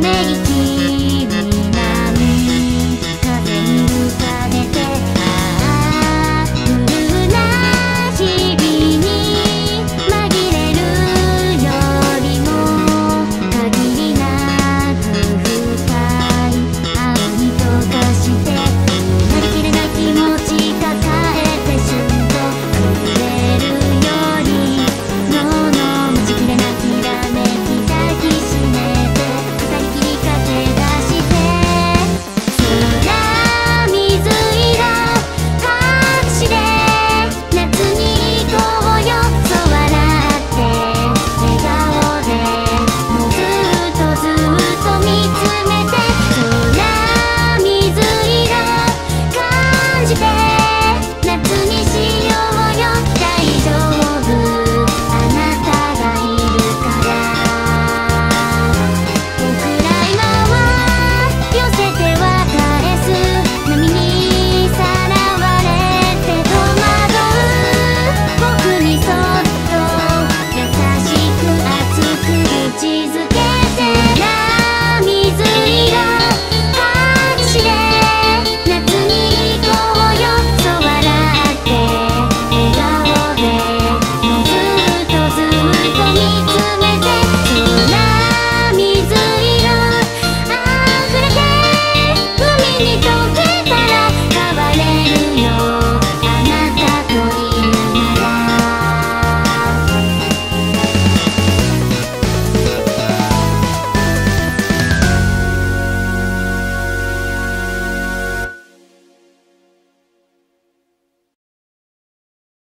ため息